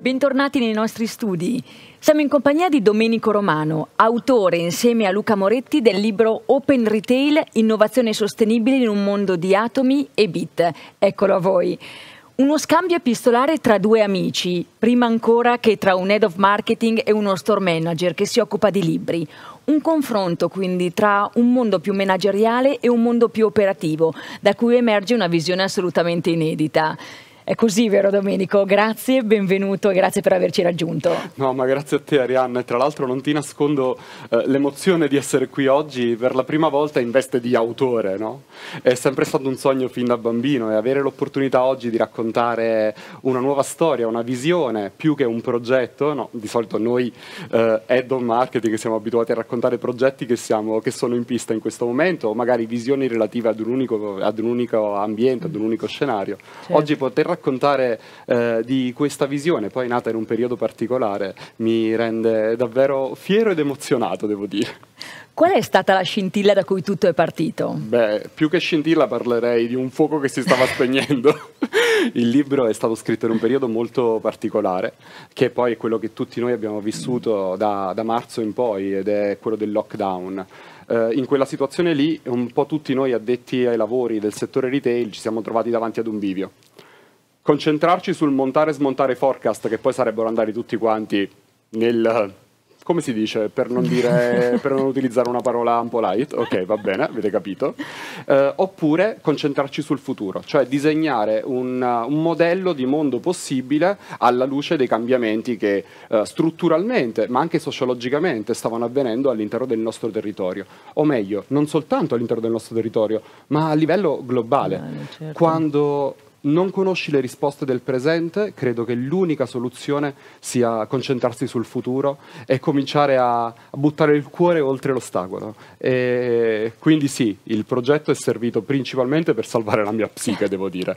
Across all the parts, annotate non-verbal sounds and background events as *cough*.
Bentornati nei nostri studi. Siamo in compagnia di Domenico Romano, autore insieme a Luca Moretti del libro Open Retail, Innovazione sostenibile in un mondo di atomi e bit. Eccolo a voi. Uno scambio epistolare tra due amici, prima ancora che tra un head of marketing e uno store manager che si occupa di libri. Un confronto quindi tra un mondo più manageriale e un mondo più operativo, da cui emerge una visione assolutamente inedita. È così, vero Domenico? Grazie, benvenuto e grazie per averci raggiunto. No, ma grazie a te Arianna e tra l'altro non ti nascondo eh, l'emozione di essere qui oggi per la prima volta in veste di autore, no? È sempre stato un sogno fin da bambino e avere l'opportunità oggi di raccontare una nuova storia, una visione, più che un progetto, no? Di solito noi eh, of marketing siamo abituati a raccontare progetti che, siamo, che, sono in pista in questo momento o magari visioni relative ad un unico, ad un unico ambiente, ad un unico scenario. Certo. Oggi poter raccontare raccontare eh, di questa visione, poi nata in un periodo particolare, mi rende davvero fiero ed emozionato, devo dire. Qual è stata la scintilla da cui tutto è partito? Beh, più che scintilla parlerei di un fuoco che si stava spegnendo. Il libro è stato scritto in un periodo molto particolare, che poi è quello che tutti noi abbiamo vissuto da, da marzo in poi, ed è quello del lockdown. Uh, in quella situazione lì, un po' tutti noi addetti ai lavori del settore retail ci siamo trovati davanti ad un bivio concentrarci sul montare e smontare forecast, che poi sarebbero andati tutti quanti nel come si dice per non, dire, *laughs* per non utilizzare una parola un po' light, ok va bene, avete capito, eh, oppure concentrarci sul futuro, cioè disegnare un, un, modello di mondo possibile alla luce dei cambiamenti che eh, strutturalmente ma anche sociologicamente stavano avvenendo all'interno del nostro territorio, o meglio, non soltanto all'interno del nostro territorio, ma a livello globale. Bene, certo. Quando non conosci le risposte del presente, credo che l'unica soluzione sia concentrarsi sul futuro e cominciare a, buttare il cuore oltre l'ostacolo. E quindi sì, il progetto è servito principalmente per salvare la mia psiche, *laughs* devo dire.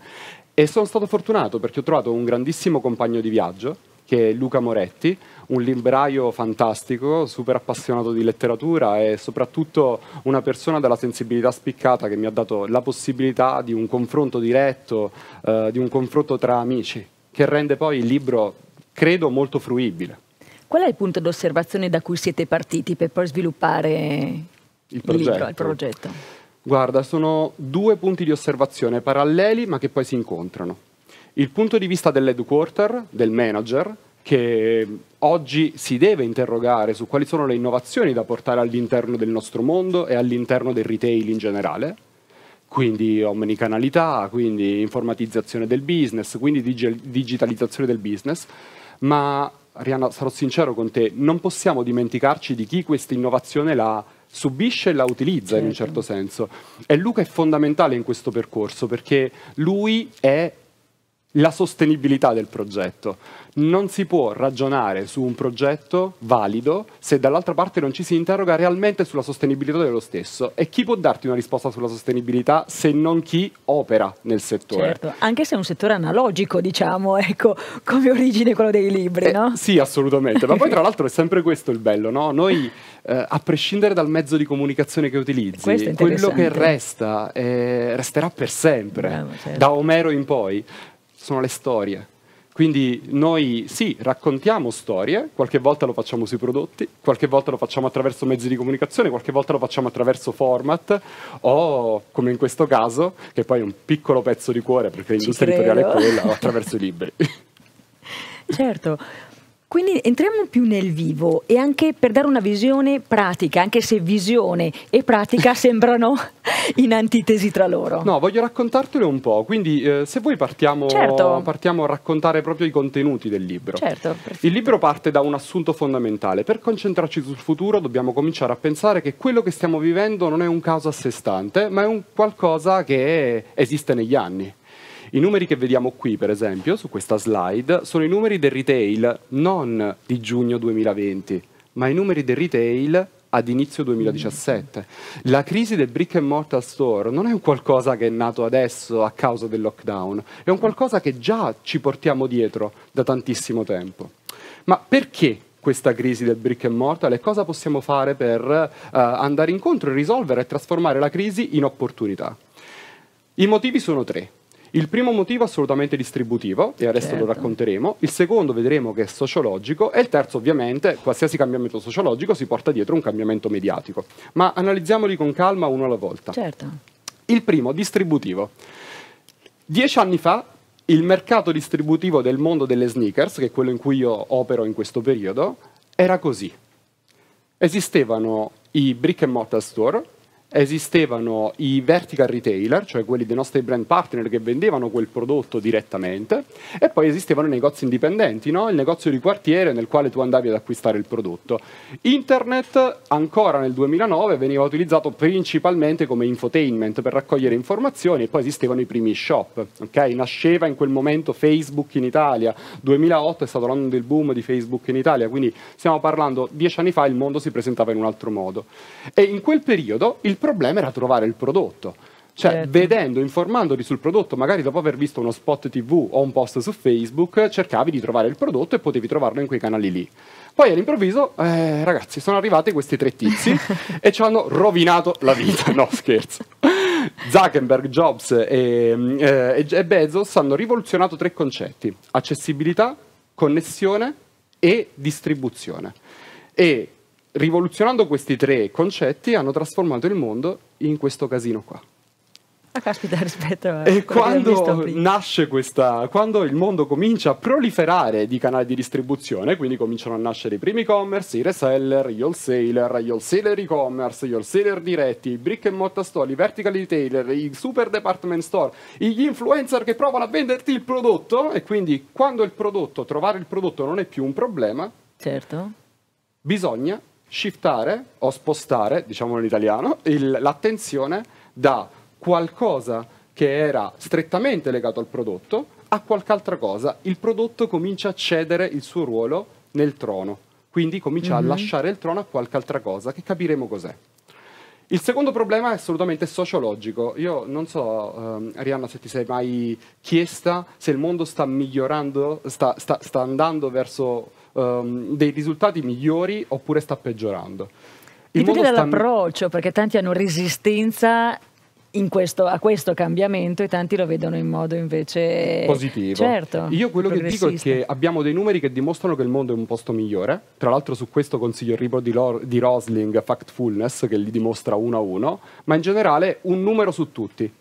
E sono stato fortunato perché ho trovato un grandissimo compagno di viaggio, che è Luca Moretti, un libraio fantastico, super appassionato di letteratura e soprattutto una persona dalla sensibilità spiccata che mi ha dato la possibilità di un confronto diretto, eh, di un confronto tra amici, che rende poi il libro, credo, molto fruibile. Qual è il punto d'osservazione da cui siete partiti per poi sviluppare il progetto? Il, libro, il progetto? Guarda, sono due punti di osservazione paralleli ma che poi si incontrano. Il punto di vista dell'headquarter, del manager, che oggi si deve interrogare su quali sono le innovazioni da portare all'interno del nostro mondo e all'interno del retail in generale, quindi omnicanalità, quindi informatizzazione del business, quindi dig- digitalizzazione del business, ma Rihanna, sarò sincero con te, non possiamo dimenticarci di chi questa innovazione la subisce e la utilizza certo. in un certo, certo senso. E Luca è fondamentale in questo percorso perché lui è la sostenibilità del progetto. Non si può ragionare su un progetto valido se dall'altra parte non ci si interroga realmente sulla sostenibilità dello stesso. E chi può darti una risposta sulla sostenibilità se non chi opera nel settore? Certo, anche se è un settore analogico, diciamo, *laughs* ecco, come origine quello dei libri, eh, no? Sì, assolutamente. Ma poi tra l'altro è sempre questo il bello, no? Noi, eh, a prescindere dal mezzo di comunicazione che utilizzi, quello che resta eh, resterà per sempre, Bravo, certo. da Omero in poi sono le storie. Quindi noi sì, raccontiamo storie, qualche volta lo facciamo sui prodotti, qualche volta lo facciamo attraverso mezzi di comunicazione, qualche volta lo facciamo attraverso format o, come in questo caso, che poi è un piccolo pezzo di cuore perché l'industria editoriale è quella, attraverso i libri. *laughs* Certo, quindi entriamo più nel vivo e anche per dare una visione pratica, anche se visione e pratica *laughs* sembrano in antitesi tra loro. No, voglio raccontartelo un po', quindi eh, se vuoi partiamo, certo. partiamo, a raccontare proprio i contenuti del libro. Certo, Il libro parte da un assunto fondamentale, per concentrarci sul futuro dobbiamo cominciare a pensare che quello che stiamo vivendo non è un caso a sé stante, ma è un qualcosa che esiste negli anni. I numeri che vediamo qui, per esempio, su questa slide, sono i numeri del retail non di giugno 2020, ma i numeri del retail ad inizio 2017. La crisi del brick and mortar store non è un qualcosa che è nato adesso a causa del lockdown, è un qualcosa che già ci portiamo dietro da tantissimo tempo. Ma perché questa crisi del brick and mortar e cosa possiamo fare per uh, andare incontro e risolvere e trasformare la crisi in opportunità? I motivi sono tre. Il primo motivo è assolutamente distributivo, e adesso certo. lo racconteremo. Il secondo vedremo che è sociologico. E il terzo, ovviamente, qualsiasi cambiamento sociologico si porta dietro un cambiamento mediatico. Ma analizziamoli con calma uno alla volta. Certo. Il primo, distributivo. Dieci anni fa il mercato distributivo del mondo delle sneakers, che è quello in cui io opero in questo periodo, era così. Esistevano i brick and mortar store, esistevano i vertical retailer, cioè quelli dei nostri brand partner che vendevano quel prodotto direttamente, e poi esistevano i negozi indipendenti, no? il negozio di quartiere nel quale tu andavi ad acquistare il prodotto. Internet ancora nel 2009 veniva utilizzato principalmente come infotainment per raccogliere informazioni e poi esistevano i primi shop. Okay? Nasceva in quel momento Facebook in Italia, 2008 è stato l'anno del boom di Facebook in Italia, quindi stiamo parlando dieci anni fa il mondo si presentava in un altro modo. E in quel periodo il problema era trovare il prodotto. Cioè, certo. vedendo, informandoti sul prodotto, magari dopo aver visto uno spot TV o un post su Facebook, cercavi di trovare il prodotto e potevi trovarlo in quei canali lì. Poi all'improvviso, eh, ragazzi, sono arrivati questi tre tizi *laughs* e ci hanno rovinato la vita. No, scherzo. Zuckerberg, Jobs e, eh, e Bezos hanno rivoluzionato tre concetti: accessibilità, connessione e distribuzione. E rivoluzionando questi tre concetti, hanno trasformato il mondo in questo casino qua. Ah, caspita, *laughs* rispetto a E quando nasce questa, quando il mondo comincia a proliferare di canali di distribuzione, quindi cominciano a nascere i primi e-commerce, i reseller, gli wholesaler, gli wholesaler e-commerce, gli wholesaler diretti, i brick and mortar store, i vertical retailer, i super department store, gli influencer che provano a venderti il prodotto, e quindi quando il prodotto, trovare il prodotto non è più un problema, certo. bisogna shiftare o spostare, diciamo in italiano, il, l'attenzione da qualcosa che era strettamente legato al prodotto a qualche altra cosa. Il prodotto comincia a cedere il suo ruolo nel trono, quindi comincia mm-hmm. a lasciare il trono a qualche altra cosa, che capiremo cos'è. Il secondo problema è assolutamente sociologico. Io non so, um, Arianna, se ti sei mai chiesta se il mondo sta migliorando, sta, sta, sta andando verso um, dei risultati migliori oppure sta peggiorando. Il Dipende dall'approccio, perché tanti hanno resistenza questo, a questo cambiamento e tanti lo vedono in modo invece positivo. Certo, Io quello che dico è che abbiamo dei numeri che dimostrano che il mondo è un posto migliore. Tra l'altro su questo consiglio il libro di, Lor- di Rosling, Factfulness, che li dimostra uno a uno, ma in generale un numero su tutti.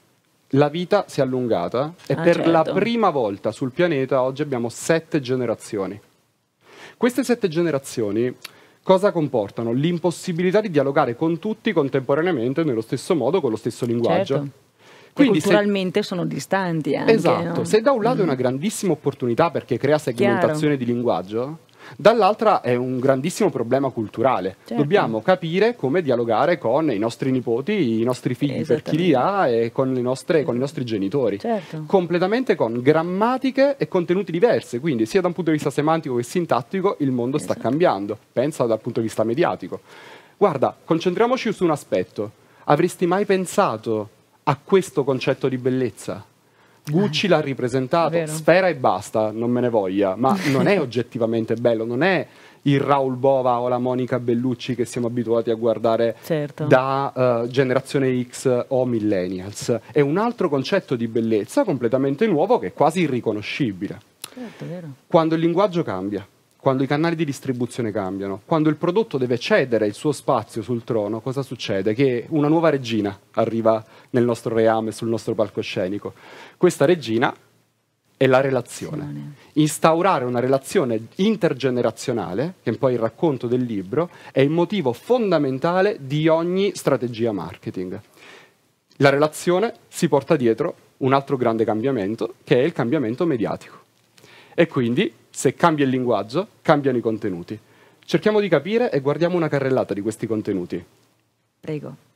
La vita si è allungata e ah, per certo. la prima volta sul pianeta oggi abbiamo sette generazioni. Queste sette generazioni cosa comportano? L'impossibilità di dialogare con tutti contemporaneamente nello stesso modo, con lo stesso linguaggio. Certo. Quindi culturalmente se... sono distanti anche, Esatto, no? se da un lato mm. è una grandissima opportunità perché crea segmentazione Chiaro. di linguaggio, Dall'altra è un grandissimo problema culturale. Certo. Dobbiamo capire come dialogare con i nostri nipoti, i nostri figli per chi li ha e con, nostre, con i nostri genitori. Certo. Completamente con grammatiche e contenuti diversi. Quindi sia da un punto di vista semantico che sintattico il mondo esatto. sta cambiando. Pensa dal punto di vista mediatico. Guarda, concentriamoci su un aspetto. Avresti mai pensato a questo concetto di bellezza? Gucci l'ha ripresentato, sfera e basta, non me ne voglia, ma non è *laughs* oggettivamente bello, non è il Raul Bova o la Monica Bellucci che siamo abituati a guardare certo. da uh, generazione X o millennials. È un altro concetto di bellezza completamente nuovo che è quasi irriconoscibile. Certo, Quando il linguaggio cambia, quando i canali di distribuzione cambiano, quando il prodotto deve cedere il suo spazio sul trono, cosa succede? Che una nuova regina arriva nel nostro reame, sul nostro palcoscenico. Questa regina è la relazione. Instaurare una relazione intergenerazionale, che è poi il racconto del libro, è il motivo fondamentale di ogni strategia marketing. La relazione si porta dietro un altro grande cambiamento, che è il cambiamento mediatico. E quindi se cambia il linguaggio, cambiano i contenuti. Cerchiamo di capire e guardiamo una carrellata di questi contenuti. Prego.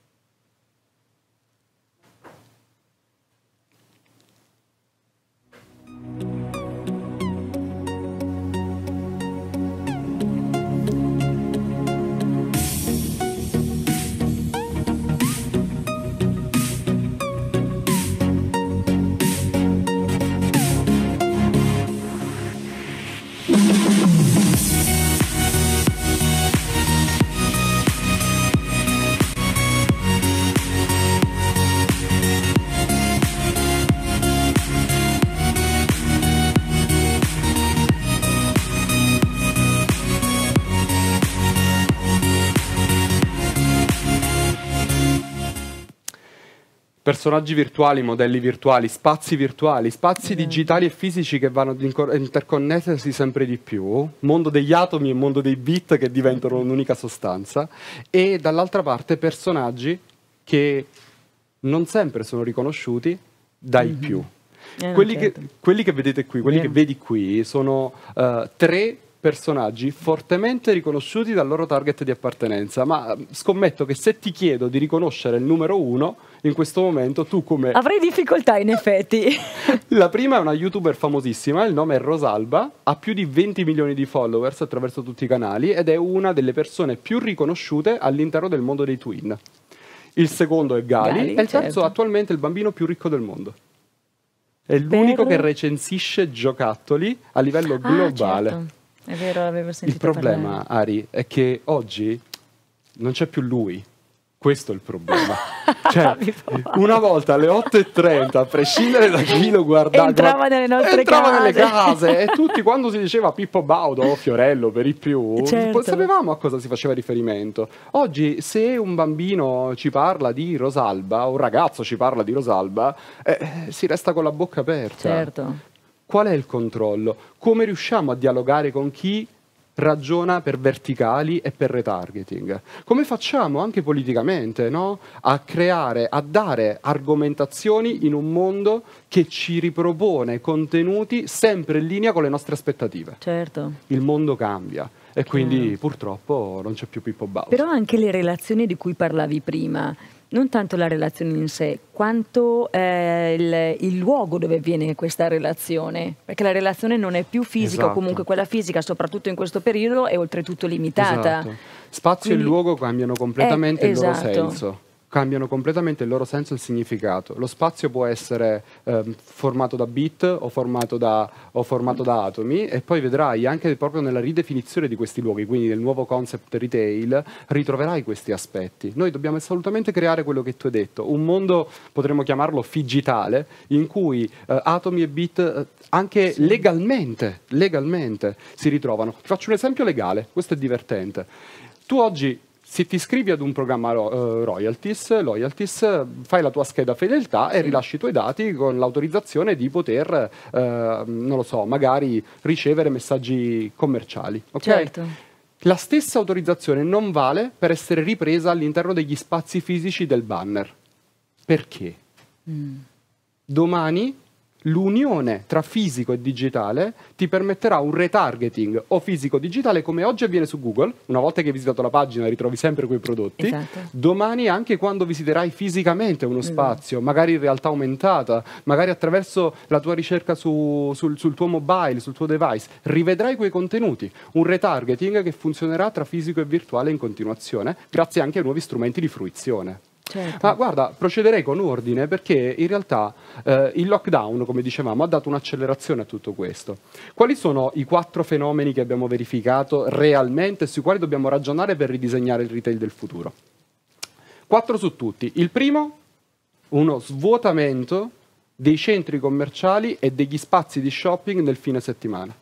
Personaggi virtuali, modelli virtuali, spazi virtuali, spazi mm. digitali e fisici che vanno ad interconnettersi sempre di più, mondo degli atomi e mondo dei bit che diventano un'unica sostanza, e dall'altra parte personaggi che non sempre sono riconosciuti dai mm-hmm. più. Eh, quelli, certo. che, quelli, che, vedete qui, quelli Beh. che vedi qui, sono uh, tre personaggi fortemente riconosciuti dal loro target di appartenenza, ma scommetto che se ti chiedo di riconoscere il numero uno, in questo momento tu come... Avrei difficoltà in effetti. *laughs* La prima è una youtuber famosissima, il nome è Rosalba, ha più di 20 milioni di followers attraverso tutti i canali ed è una delle persone più riconosciute all'interno del mondo dei twin. Il secondo è Gali, Gali e il terzo certo. attualmente il bambino più ricco del mondo. È l'unico per... che recensisce giocattoli a livello ah, globale. Certo. È vero, l'avevo sentito Il problema, parlare. Ari, è che oggi non c'è più lui. Questo è il problema. *laughs* cioè, una volta alle 8.30, a prescindere da chi lo guardava, entrava nelle nostre entrava case. nelle case e *laughs* tutti quando si diceva Pippo Baudo o Fiorello per i più, certo. sapevamo a cosa si faceva riferimento. Oggi, se un bambino ci parla di Rosalba, o un ragazzo ci parla di Rosalba, eh, si resta con la bocca aperta. Certo. Qual è il controllo? Come riusciamo a dialogare con chi ragiona per verticali e per retargeting. Come facciamo anche politicamente no? a creare, a dare argomentazioni in un mondo che ci ripropone contenuti sempre in linea con le nostre aspettative? Certo. Il mondo cambia. E quindi purtroppo non c'è più Pippo Bauer. Però anche le relazioni di cui parlavi prima, non tanto la relazione in sé, quanto eh, il, il, luogo dove avviene questa relazione, perché la relazione non è più fisica, esatto. o comunque quella fisica, soprattutto in questo periodo, è oltretutto limitata. Esatto. Spazio Quindi, e luogo cambiano completamente eh, il loro esatto. senso cambiano completamente il loro senso e il significato. Lo spazio può essere eh, formato da bit o formato da, o formato da, atomi e poi vedrai anche proprio nella ridefinizione di questi luoghi, quindi nel nuovo concept retail, ritroverai questi aspetti. Noi dobbiamo assolutamente creare quello che tu hai detto, un mondo, potremmo chiamarlo figitale, in cui eh, atomi e bit eh, anche sì. legalmente, legalmente si ritrovano. Ti faccio un esempio legale, questo è divertente. Tu oggi se ti iscrivi ad un programma ro- uh, royalties, loyalties, fai la tua scheda fedeltà e rilasci i tuoi dati con l'autorizzazione di poter, uh, non lo so, magari ricevere messaggi commerciali. Okay? Certo. La stessa autorizzazione non vale per essere ripresa all'interno degli spazi fisici del banner. Perché? Mm. Domani l'unione tra fisico e digitale ti permetterà un retargeting o fisico-digitale come oggi avviene su Google, una volta che hai visitato la pagina ritrovi sempre quei prodotti, esatto. domani anche quando visiterai fisicamente uno esatto. spazio, magari in realtà aumentata, magari attraverso la tua ricerca su, sul, sul tuo mobile, sul tuo device, rivedrai quei contenuti, un retargeting che funzionerà tra fisico e virtuale in continuazione, grazie anche a nuovi strumenti di fruizione. Certo. Ma guarda, procederei con ordine perché in realtà eh, il lockdown, come dicevamo, ha dato un'accelerazione a tutto questo. Quali sono i quattro fenomeni che abbiamo verificato realmente e sui quali dobbiamo ragionare per ridisegnare il retail del futuro? Quattro su tutti. Il primo, uno svuotamento dei centri commerciali e degli spazi di shopping nel fine settimana.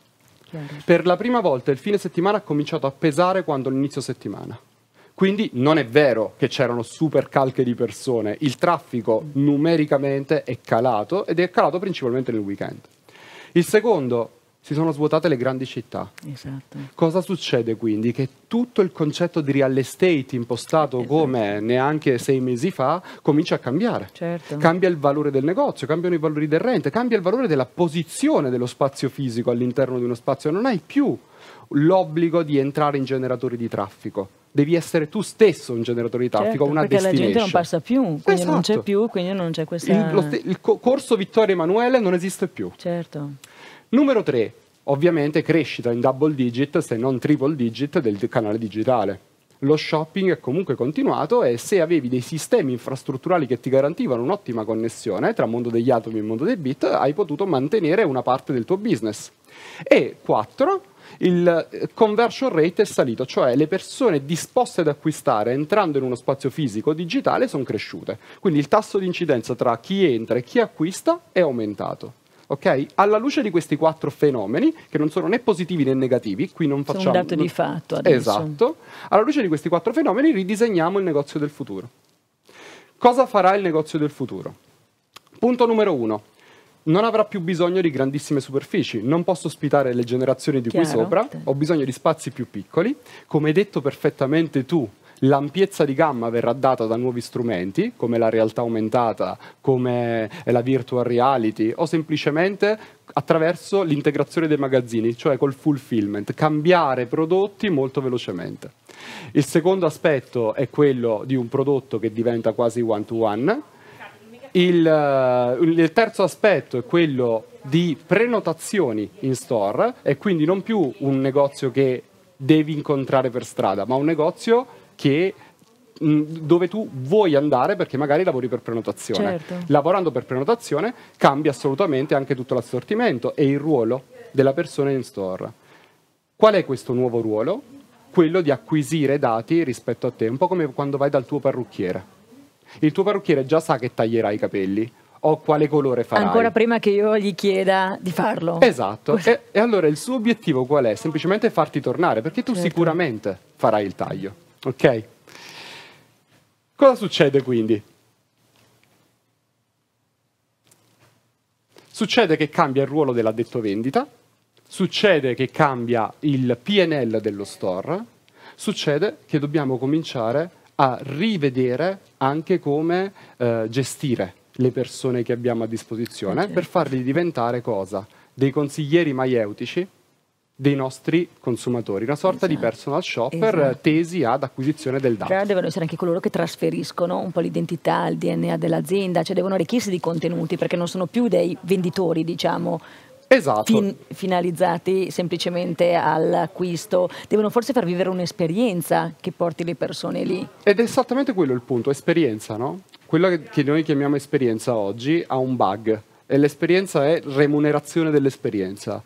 Chiaro. Per la prima volta il fine settimana ha cominciato a pesare quando l'inizio settimana. Quindi non è vero che c'erano super calche di persone, il traffico numericamente è calato ed è calato principalmente nel weekend. Il secondo, si sono svuotate le grandi città. Esatto. Cosa succede quindi? Che tutto il concetto di real estate impostato esatto. come neanche sei mesi fa comincia a cambiare. Certo. Cambia il valore del negozio, cambiano i valori del rente, cambia il valore della posizione dello spazio fisico all'interno di uno spazio. Non hai più l'obbligo di entrare in generatori di traffico devi essere tu stesso un generatore di traffico, certo, una perché destination. la gente non passa più, quindi esatto. non c'è esatto. più, quindi non c'è questa... Il, st- il co- corso Vittorio Emanuele non esiste più. Certo. Numero tre, ovviamente crescita in double digit, se non triple digit, del canale digitale. Lo shopping è comunque continuato e se avevi dei sistemi infrastrutturali che ti garantivano un'ottima connessione tra mondo degli atomi e mondo dei bit, hai potuto mantenere una parte del tuo business. E quattro, il eh, conversion rate è salito, cioè le persone disposte ad acquistare entrando in uno spazio fisico digitale sono cresciute. Quindi il tasso di incidenza tra chi entra e chi acquista è aumentato. Okay? Alla luce di questi quattro fenomeni, che non sono né positivi né negativi, qui non facciamo... Sono un dato di fatto adesso. Esatto. Alla luce di questi quattro fenomeni ridisegniamo il negozio del futuro. Cosa farà il negozio del futuro? Punto numero uno. Non avrà più bisogno di grandissime superfici, non posso ospitare le generazioni di Chiaro. qui sopra, ho bisogno di spazi più piccoli. Come hai detto perfettamente tu, l'ampiezza di gamma verrà data da nuovi strumenti, come la realtà aumentata, come la virtual reality, o semplicemente attraverso l'integrazione dei magazzini, cioè col fulfillment, cambiare prodotti molto velocemente. Il secondo aspetto è quello di un prodotto che diventa quasi one to one. Il, eh, il terzo aspetto è quello di prenotazioni in store e quindi non più un negozio che devi incontrare per strada, ma un negozio che mh, dove tu vuoi andare perché magari lavori per prenotazione. Certo. Lavorando per prenotazione cambia assolutamente anche tutto l'assortimento e il ruolo della persona in store. Qual è questo nuovo ruolo? Quello di acquisire dati rispetto a te, un po' come quando vai dal tuo parrucchiere. Il tuo parrucchiere già sa che taglierai i capelli o quale colore farai. Ancora prima che io gli chieda di farlo. Esatto, e, e allora il suo obiettivo qual è? Semplicemente farti tornare, perché tu Certo. sicuramente farai il taglio, ok? Cosa succede quindi? Succede che cambia il ruolo dell'addetto vendita, succede che cambia il PNL dello store, succede che dobbiamo cominciare a rivedere anche come eh, gestire le persone che abbiamo a disposizione certo. per farli diventare cosa? Dei consiglieri maieutici dei nostri consumatori, una sorta di Esatto. personal shopper Esatto. tesi ad acquisizione del dato. Però devono essere anche coloro che trasferiscono un po' l'identità, il DNA dell'azienda, cioè devono arricchirsi di contenuti perché non sono più dei venditori, diciamo, Esatto. fin- finalizzati semplicemente all'acquisto, devono forse far vivere un'esperienza che porti le persone lì. Ed è esattamente quello il punto, esperienza, no? Quello che- che noi chiamiamo esperienza oggi ha un bug e l'esperienza è remunerazione dell'esperienza.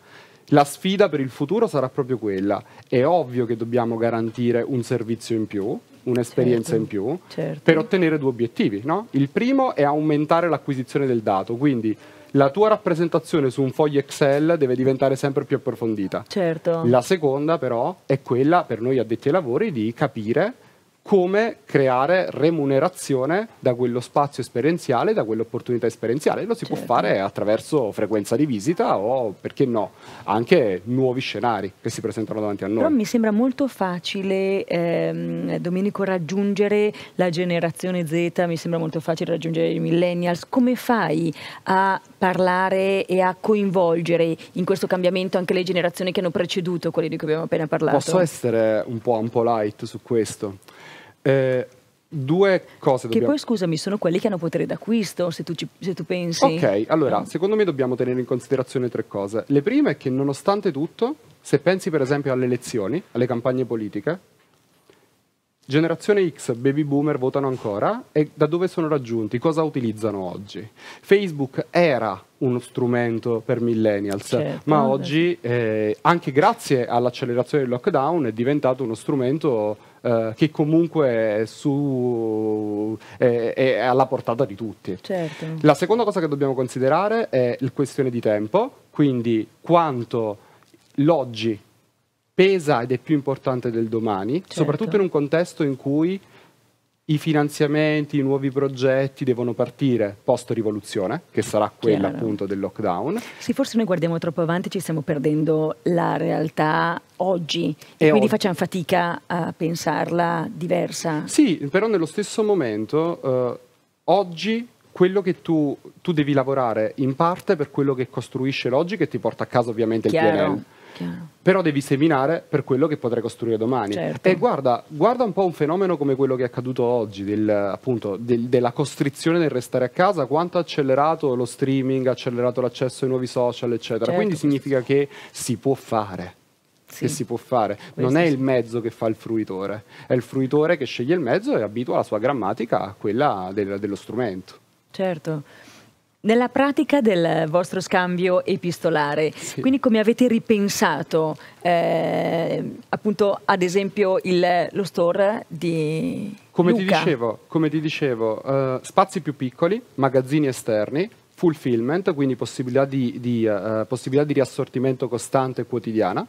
La sfida per il futuro sarà proprio quella. È ovvio che dobbiamo garantire un servizio in più, un'esperienza Certo, in più, certo. per ottenere due obiettivi. no? Il primo è aumentare l'acquisizione del dato, quindi la tua rappresentazione su un foglio Excel deve diventare sempre più approfondita. Certo. La seconda però è quella per noi addetti ai lavori di capire come creare remunerazione da quello spazio esperienziale, da quell'opportunità esperienziale. Lo si può Certo. fare attraverso frequenza di visita o, perché no, anche nuovi scenari che si presentano davanti a noi. Però mi sembra molto facile, ehm, Domenico, raggiungere la generazione Z, mi sembra molto facile raggiungere i millennials. Come fai a parlare e a coinvolgere in questo cambiamento anche le generazioni che hanno preceduto quelle di cui abbiamo appena parlato? Posso essere un po' unpolite su questo? Eh, due cose Che dobbiamo... poi, scusami, sono quelli che hanno potere d'acquisto, se tu, ci- se tu pensi. Ok, allora, No? secondo me dobbiamo tenere in considerazione tre cose. Le prime è che nonostante tutto, se pensi per esempio alle elezioni, alle campagne politiche, generazione X, baby boomer votano ancora e da dove sono raggiunti? Cosa utilizzano oggi? Facebook era uno strumento per millennials, Certo, ma oggi, eh, anche grazie all'accelerazione del lockdown, è diventato uno strumento eh, che comunque è, su, è- è alla portata di tutti. Certo. La seconda cosa che dobbiamo considerare è la questione di tempo, quindi quanto l'oggi pesa ed è più importante del domani, Certo. soprattutto in un contesto in cui i finanziamenti, i nuovi progetti devono partire post rivoluzione, che sarà quella Chiaro. appunto del lockdown. Sì, forse noi guardiamo troppo avanti, ci stiamo perdendo la realtà oggi e, E quindi oggi. facciamo fatica a pensarla diversa. Sì, però nello stesso momento, eh, oggi quello che tu, tu devi lavorare in parte per quello che costruisce l'oggi, che ti porta a casa ovviamente il Chiaro, PNL. Chiaro. però devi seminare per quello che potrai costruire domani. Certo. E guarda, guarda un po' un fenomeno come quello che è accaduto oggi, del, appunto, del- della costrizione del restare a casa, quanto ha accelerato lo streaming, ha accelerato l'accesso ai nuovi social, eccetera. Certo, Quindi significa che si può fare. Sì. Che si può fare, non Questo è sì. il mezzo che fa il fruitore, è il fruitore che sceglie il mezzo e abitua la sua grammatica a quella del- dello strumento. Certo. Nella pratica del vostro scambio epistolare, Sì. quindi come avete ripensato eh, appunto ad esempio il- lo store di Come ti Luca? dicevo, come ti dicevo, eh, spazi più piccoli, magazzini esterni, fulfillment, quindi possibilità di, di, eh, possibilità di riassortimento costante e quotidiana,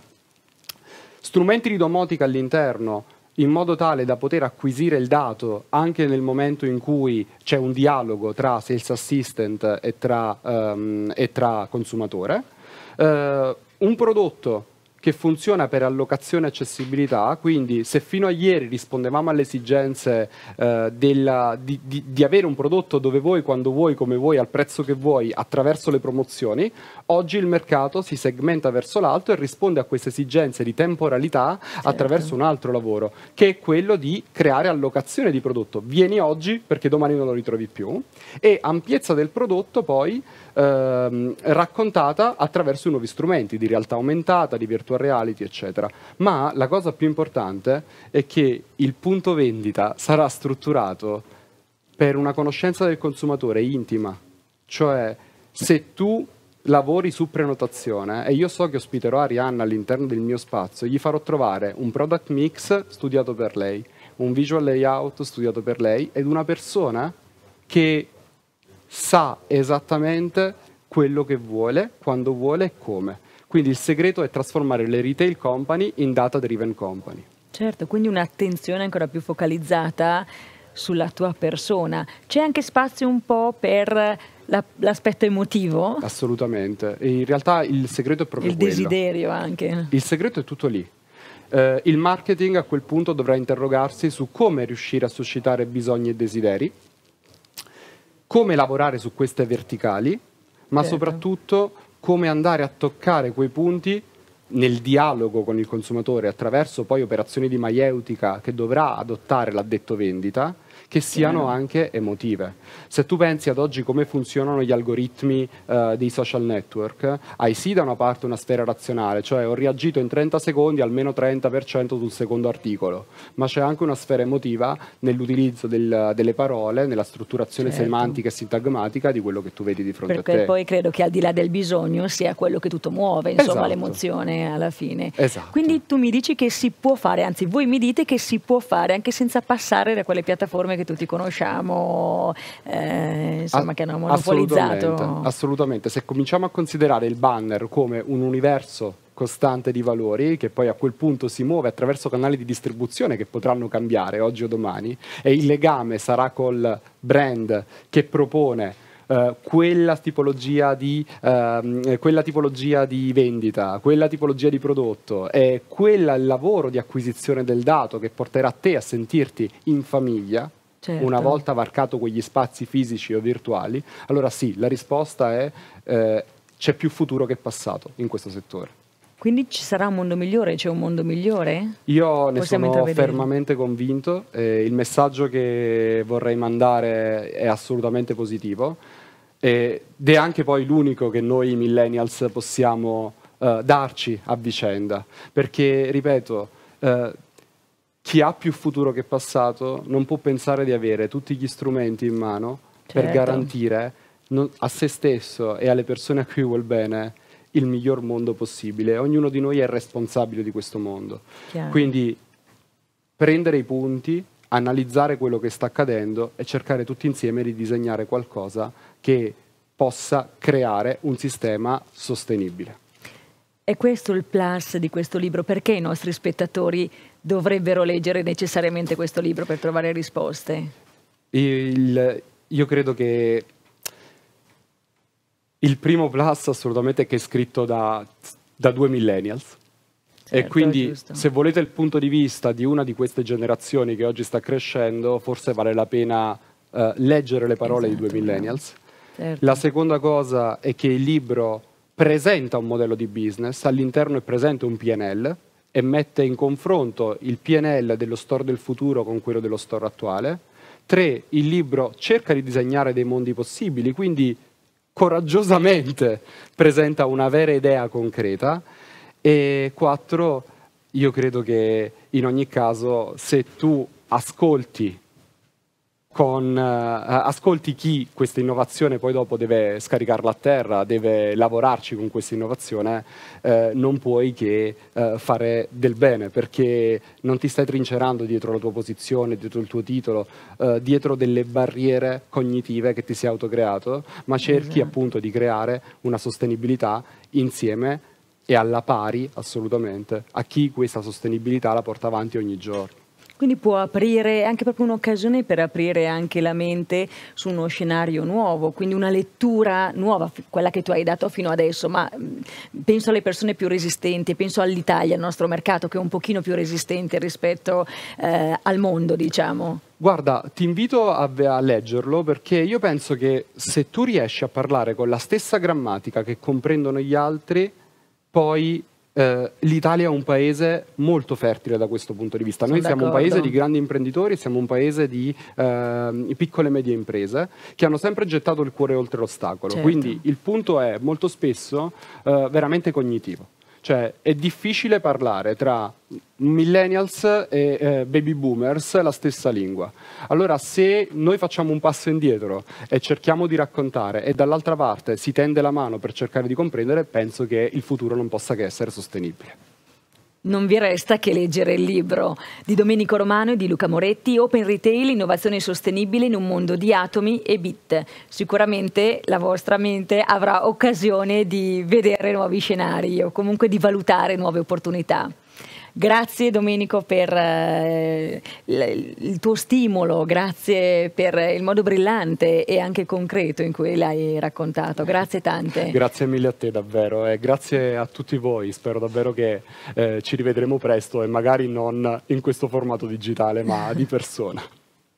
strumenti di domotica all'interno in modo tale da poter acquisire il dato anche nel momento in cui c'è un dialogo tra sales assistant e tra, um, e tra consumatore. Uh, un prodotto che funziona per allocazione e accessibilità, quindi se fino a ieri rispondevamo alle esigenze eh, della, di, di, di, avere un prodotto dove vuoi, quando vuoi, come vuoi, al prezzo che vuoi, attraverso le promozioni, oggi il mercato si segmenta verso l'alto e risponde a queste esigenze di temporalità certo. attraverso un altro lavoro, che è quello di creare allocazione di prodotto. Vieni oggi perché domani non lo ritrovi più e ampiezza del prodotto poi ehm, raccontata attraverso nuovi strumenti di realtà aumentata, di virtual reality, eccetera. Ma la cosa più importante è che il punto vendita sarà strutturato per una conoscenza del consumatore intima, cioè se tu lavori su prenotazione e io so che ospiterò Arianna all'interno del mio spazio, gli farò trovare un product mix studiato per lei, un visual layout studiato per lei ed una persona che sa esattamente quello che vuole, quando vuole e come. Quindi il segreto è trasformare le retail company in data driven company. Certo, quindi un'attenzione ancora più focalizzata sulla tua persona. C'è anche spazio un po' per la, l'aspetto emotivo? Assolutamente. In realtà il segreto è proprio il quello. Il desiderio anche. Il segreto è tutto lì. Eh, il marketing a quel punto dovrà interrogarsi su come riuscire a suscitare bisogni e desideri come lavorare su queste verticali, ma certo. soprattutto come andare a toccare quei punti nel dialogo con il consumatore attraverso poi operazioni di maieutica che dovrà adottare l'addetto vendita che siano anche emotive. Se tu pensi ad oggi come funzionano gli algoritmi uh, dei social network, hai sì da una parte una sfera razionale, cioè ho reagito in 30 secondi almeno 30% sul secondo articolo, ma c'è anche una sfera emotiva nell'utilizzo del, delle parole, nella strutturazione certo. semantica e sintagmatica di quello che tu vedi di fronte Perché a te. poi credo che al di là del bisogno sia quello che tutto muove, insomma, esatto. l'emozione alla fine. Esatto. Quindi tu mi dici che si può fare, anzi voi mi dite che si può fare anche senza passare da quelle piattaforme che tutti conosciamo, eh, insomma, A- che hanno monopolizzato. Assolutamente, assolutamente. Se cominciamo a considerare il banner come un universo costante di valori che poi a quel punto si muove attraverso canali di distribuzione che potranno cambiare oggi o domani e il legame sarà col brand che propone Uh, quella, tipologia di, uh, quella tipologia di vendita, quella tipologia di prodotto e quella il lavoro di acquisizione del dato che porterà te a sentirti in famiglia, Certo. una volta varcato quegli spazi fisici o virtuali, allora sì, la risposta è eh, c'è più futuro che passato in questo settore. Quindi ci sarà un mondo migliore? C'è un mondo migliore? Io ne Possiamo sono fermamente convinto. Eh, il messaggio che vorrei mandare è assolutamente positivo ed è anche poi l'unico che noi millennials possiamo uh, darci a vicenda. Perché, ripeto, uh, chi ha più futuro che passato non può pensare di avere tutti gli strumenti in mano certo. per garantire non, a se stesso e alle persone a cui vuol bene il miglior mondo possibile. Ognuno di noi è responsabile di questo mondo. Chiaro. Quindi prendere i punti, analizzare quello che sta accadendo e cercare tutti insieme di disegnare qualcosa che possa creare un sistema sostenibile. È questo il plus di questo libro? Perché i nostri spettatori dovrebbero leggere necessariamente questo libro per trovare risposte? Il, io credo che il primo plus assolutamente è che è scritto da, da due millennials. Certo, e quindi se volete il punto di vista di una di queste generazioni che oggi sta crescendo, forse vale la pena uh, leggere le parole esatto, di due millennials. Certo. La seconda cosa è che il libro presenta un modello di business, all'interno è presente un PNL, e mette in confronto il PNL dello store del futuro con quello dello store attuale. Tre, il libro cerca di disegnare dei mondi possibili, quindi coraggiosamente *laughs* presenta una vera idea concreta. E quattro, io credo che in ogni caso se tu ascolti con, uh, ascolti chi questa innovazione poi dopo deve scaricarla a terra, deve lavorarci con questa innovazione, uh, non puoi che uh, fare del bene perché non ti stai trincerando dietro la tua posizione, dietro il tuo titolo, dietro delle barriere cognitive che ti sei autocreato, ma cerchi esatto. appunto di creare una sostenibilità insieme e alla pari assolutamente a chi questa sostenibilità la porta avanti ogni giorno. Quindi può aprire anche proprio un'occasione per aprire anche la mente su uno scenario nuovo, quindi una lettura nuova, quella che tu hai dato fino adesso, ma mm, penso alle persone più resistenti, penso all'Italia, al nostro mercato che è un pochino più resistente rispetto eh, al mondo, diciamo. Guarda, ti invito a, a, leggerlo perché io penso che se tu riesci a parlare con la stessa grammatica che comprendono gli altri, poi eh, l'Italia è un paese molto fertile da questo punto di vista. Sono Noi siamo un paese di grandi imprenditori, siamo un paese di eh, piccole e medie imprese che hanno sempre gettato il cuore oltre l'ostacolo. Certo. Quindi il punto è molto spesso eh, veramente cognitivo. Cioè è difficile parlare tra millennials e eh, baby boomers la stessa lingua. Allora se noi facciamo un passo indietro e cerchiamo di raccontare e dall'altra parte si tende la mano per cercare di comprendere, penso che il futuro non possa che essere sostenibile. Non vi resta che leggere il libro di Domenico Romano e di Luca Moretti, Open Retail, innovazione sostenibile in un mondo di atomi e bit. Sicuramente la vostra mente avrà occasione di vedere nuovi scenari o comunque di valutare nuove opportunità. Grazie Domenico per eh, il tuo stimolo, grazie per il modo brillante e anche concreto in cui l'hai raccontato. Grazie tante. Grazie mille a te davvero e grazie a tutti voi. Spero davvero che eh, ci rivedremo presto e magari non in questo formato digitale ma di persona.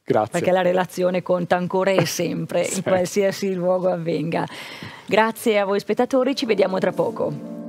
Grazie. Perché la relazione conta ancora e *laughs* sempre, sì. in qualsiasi luogo avvenga. Grazie a voi spettatori, ci vediamo tra poco.